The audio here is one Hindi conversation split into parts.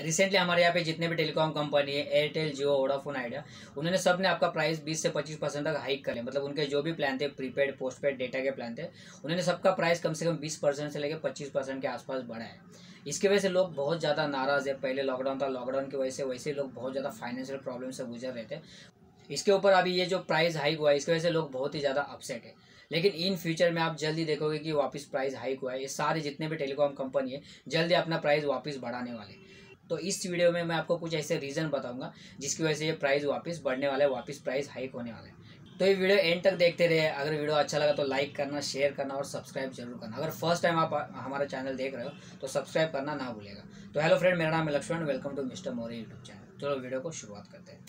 रिसेंटली हमारे यहाँ पे जितने भी टेलीकॉम कंपनी है एयरटेल जियो वोडाफोन आइडिया उन्होंने सबने आपका प्राइस 20 से 25 परसेंट तक हाइक करे मतलब उनके जो भी प्लान थे प्रीपेड पोस्टपेड डेटा के प्लान थे, उन्होंने सबका प्राइस कम से कम 20 परसेंट से लेकर 25 परसेंट के आसपास बढ़ा है। इसकी वजह से लोग बहुत ज़्यादा नाराज़ है। पहले लॉकडाउन था लॉकडाउन की वजह से वैसे लोग बहुत ज़्यादा फाइनेंशियल प्रॉब्लम से गुजर रहे थे। इसके ऊपर अभी ये जो प्राइस हाइक हुआ है, इसकी वजह से लोग बहुत ही ज़्यादा अपसेट है। लेकिन इन फ्यूचर में आप जल्दी देखोगे कि वापस प्राइस हाइक हुआ है। ये सारे जितने भी टेलीकॉम कंपनी है, जल्दी अपना प्राइस वापस बढ़ाने वाले तो इस वीडियो में मैं आपको कुछ ऐसे रीज़न बताऊँगा, जिसकी वजह से ये प्राइस वापस बढ़ने वाला है, वापस प्राइस हाइक होने वाला है। तो ये वीडियो एंड तक देखते रहे अगर वीडियो अच्छा लगा तो लाइक करना शेयर करना और सब्सक्राइब ज़रूर करना। अगर फ़र्स्ट टाइम आप हमारा चैनल देख रहे हो तो सब्सक्राइब करना ना भूलेगा तो हेलो फ्रेंड मेरा नाम है Lakshman. Welcome to mister Mori YouTube channel चलो वीडियो को शुरुआत करते हैं।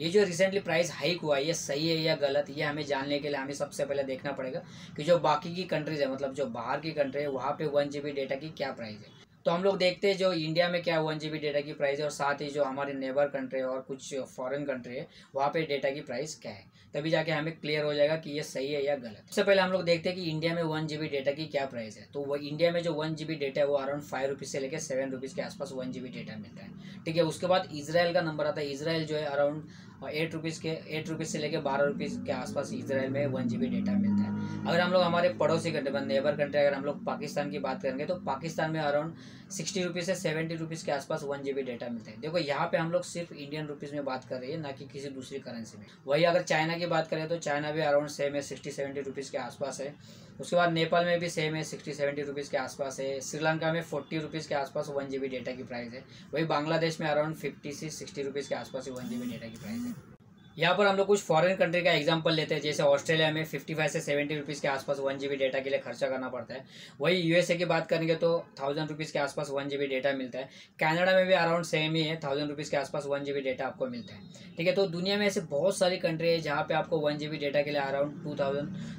ये जो रिसेंटली प्राइस हाइक हुआ ये सही है या गलत, ये हमें जानने के लिए हमें सबसे पहले देखना पड़ेगा कि जो बाकी की कंट्रीज़ है मतलब जो बाहर की कंट्री है, वहाँ पे वन जी डेटा की क्या प्राइस है। तो हम लोग देखते हैं जो इंडिया में क्या वन जीबी डेटा की प्राइस है और साथ ही जो हमारे नेबर कंट्री है और कुछ फॉरेन कंट्री है, वहाँ पे डेटा की प्राइस क्या है? तभी जाके हमें क्लियर हो जाएगा कि ये सही है या गलत सबसे पहले हम लोग देखते हैं कि इंडिया में वन जीबी डेटा की क्या प्राइस है। तो वो इंडिया में जो वन जी डेटा है, वो अराउंड फाइव रुपीज़ से लेकर सेवन रुपीज़ के आसपास वन जी डेटा मिलता है। ठीक है, उसके बाद इसराइल का नंबर आता है। इसराइल जो है अराउंड एट रुपीज़ के एट रुपीज़ से लेकर बारह रुपीज़ के आसपास इसराइल में वन जी डेटा मिलता है। अगर हम लोग हमारे पड़ोसी कंट्री नेबर कंट्री अगर हम लोग पाकिस्तान की बात करेंगे तो पाकिस्तान में अराउंड सिक्सटी रुपीज़ से सेवेंटी रुपीज़ के आसपास वन जीबी डेटा मिलता है। देखो, यहाँ पे हम लोग सिर्फ़ इंडियन रुपीज़ में बात कर रहे हैं, ना कि किसी दूसरी करेंसी में। वही अगर चाइना की बात करें तो चाइना भी अराउंड सेम है सिक्सटी सेवेंटी रुपीज़ के आसपास है। उसके बाद नेपाल में भी सेम है सिक्सटी सेवेंटी रुपीज़ के आसपास है। श्रीलंका में फोर्टी रुपीज़ के आसपास वन जी डेटा की प्राइस है। वही बांग्लादेश में अराउंड फिफ्टी से सिक्सटी रुपीज़ के आसपास वन जी डेटा की प्राइस है। यहाँ पर हम लोग कुछ फॉरेन कंट्री का एग्जांपल लेते हैं, जैसे ऑस्ट्रेलिया में 55 से 70 रुपीज़ के आसपास वन जी डेटा के लिए खर्चा करना पड़ता है। वही यूएसए की बात करेंगे तो थाउज़ेंड रुपीज़ के आसपास वन जी डेटा मिलता है। कनाडा में भी अराउंड सेम ही है थाउज़ेंड रुपीज़ के आसपास वन जी डेटा आपको मिलता है। ठीक है तो दुनिया में ऐसे बहुत सारी कंट्री है जहाँ पे आपको वन डेटा के लिए अराउंड टू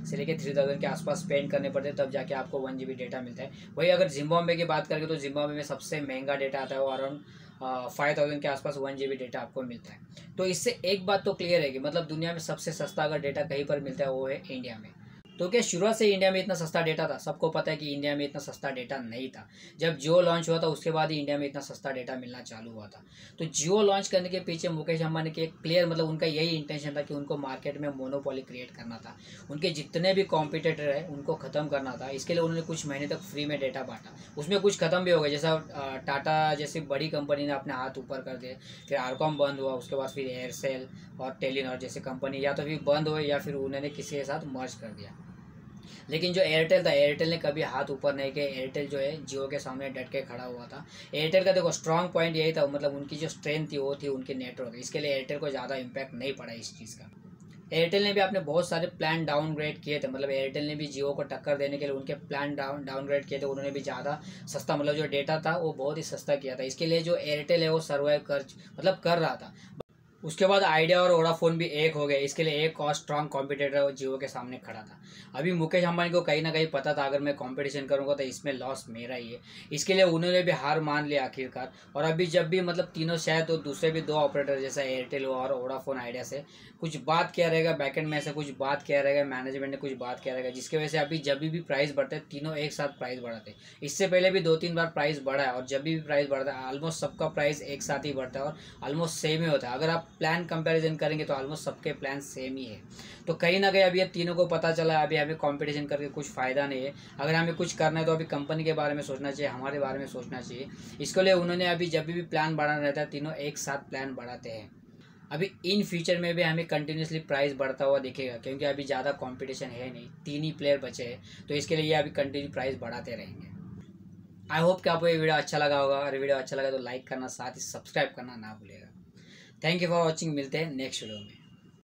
से लेकर थ्री के आसपास स्पेंड करने पड़ते हैं, तब जाके आपको वन डेटा मिलता है। वही अगर जिम्बाब्वे की बात करेंगे तो जिम्बाब्वे में सबसे महँगा डेटा आता है वो अराउंड फाइव थाउज़ेंड के आसपास वन जीबी डेटा आपको मिलता है। तो इससे एक बात तो क्लियर है कि मतलब दुनिया में सबसे सस्ता अगर डेटा कहीं पर मिलता है, वो है इंडिया में। तो क्या शुरुआत से इंडिया में इतना सस्ता डेटा था? सबको पता है कि इंडिया में इतना सस्ता डेटा नहीं था। जब जियो लॉन्च हुआ था, उसके बाद ही इंडिया में इतना सस्ता डेटा मिलना चालू हुआ था। तो जियो लॉन्च करने के पीछे मुकेश अंबानी के एक क्लियर मतलब उनका यही इंटेंशन था कि उनको मार्केट में मोनोपोली क्रिएट करना था। उनके जितने भी कॉम्पिटेटर है, उनको ख़त्म करना था। इसके लिए उन्होंने कुछ महीने तक फ्री में डेटा बांटा। उसमें कुछ ख़त्म भी हो गया। जैसा टाटा जैसी बड़ी कंपनी ने अपने हाथ ऊपर कर दिए। फिर आरकॉम बंद हुआ, उसके बाद फिर एयरसेल और टेलीनॉर जैसे कंपनी या तो फिर बंद हुए या फिर उन्होंने किसी के साथ मर्ज कर दिया। लेकिन जो एयरटेल था एयरटेल ने कभी हाथ ऊपर नहीं किया। एयरटेल जो है, जियो के सामने डट के खड़ा हुआ था। एयरटेल का देखो स्ट्रॉन्ग पॉइंट यही था मतलब उनकी जो स्ट्रेंथ थी, वो थी उनके नेटवर्क इसके लिए एयरटेल को ज़्यादा इम्पैक्ट नहीं पड़ा इस चीज़ का। एयरटेल ने भी अपने बहुत सारे प्लान डाउनग्रेड किए थे। मतलब एयरटेल ने भी जियो को टक्कर देने के लिए उनके प्लान डाउन डाउनग्रेड किए थे। उन्होंने भी ज़्यादा सस्ता मतलब जो डेटा था, वो बहुत ही सस्ता किया था। इसके लिए जो एयरटेल है, वो सर्वाइव कर मतलब कर रहा था। उसके बाद आइडिया और वोडाफोन भी एक हो गए। इसके लिए एक और स्ट्रॉन्ग कॉम्पिटेटर जियो के सामने खड़ा था। अभी मुकेश अंबानी को कहीं ना कहीं पता था, अगर मैं कंपटीशन करूँगा तो इसमें लॉस मेरा ही है। इसके लिए उन्होंने भी हार मान लिया आखिरकार। और अभी जब भी मतलब तीनों शायद तो दूसरे भी दो ऑपरेटर जैसा एयरटेल और वोडाफोन आइडिया से कुछ बात किया रहेगा बैकेंड में से कुछ बात किया रहेगा मैनेजमेंट ने कुछ बात किया रहेगा, जिसकी वजह से अभी जब भी प्राइस बढ़ते, तीनों एक साथ प्राइस बढ़ाते। इससे पहले भी दो तीन बार प्राइस बढ़ा है और जब भी प्राइस बढ़ता है ऑलमोस्ट सबका प्राइस एक साथ ही बढ़ता है और ऑलमोस्ट सेम ही होता है। अगर आप प्लान कंपेरिजन करेंगे तो ऑलमोस्ट सबके प्लान सेम ही है। तो कहीं ना कहीं अभी ये तीनों को पता चला है अभी हमें कंपटीशन करके कुछ फ़ायदा नहीं है। अगर हमें कुछ करना है तो अभी कंपनी के बारे में सोचना चाहिए, हमारे बारे में सोचना चाहिए। इसके लिए उन्होंने अभी जब भी प्लान बढ़ाना रहता है, तीनों एक साथ प्लान बढ़ाते हैं। अभी इन फ्यूचर में भी हमें कंटिन्यूसली प्राइस बढ़ता हुआ दिखेगा, क्योंकि अभी ज़्यादा कंपटीशन है नहीं, तीन ही प्लेयर बचे हैं। तो इसके लिए अभी कंटिन्यू प्राइस बढ़ाते रहेंगे। आई होप कि आपको ये वीडियो अच्छा लगा होगा। अगर वीडियो अच्छा लगा तो लाइक करना, साथ ही सब्सक्राइब करना ना भूलेगा थैंक यू फॉर वॉचिंग मिलते हैं नेक्स्ट वीडियो में।